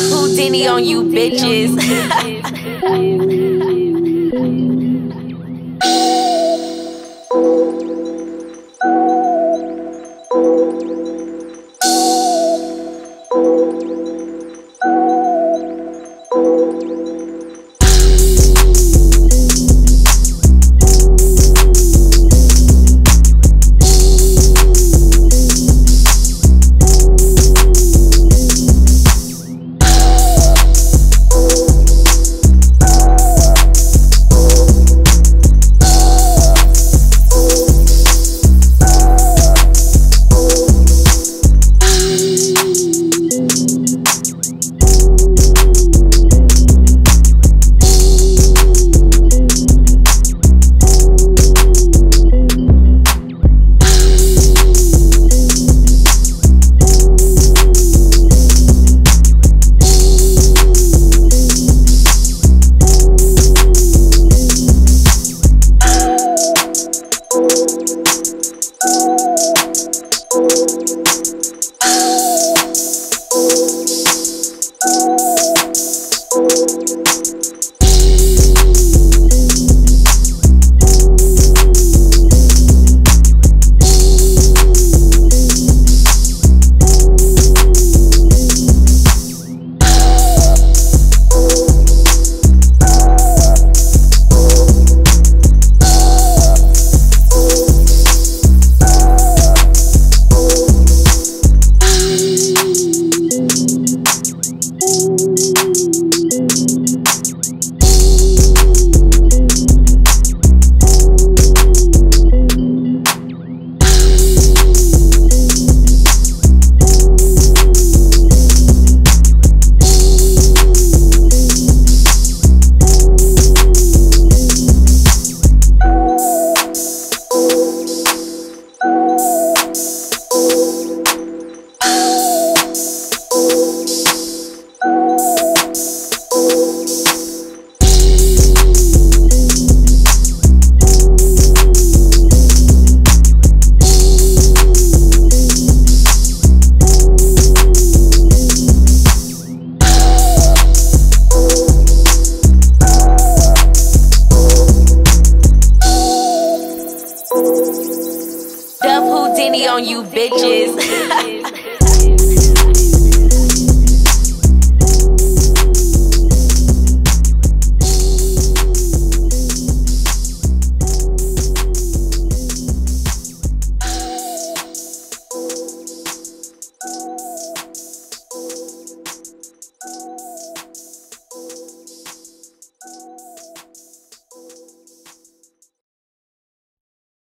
Houdini on you bitches. Houdini on you bitches.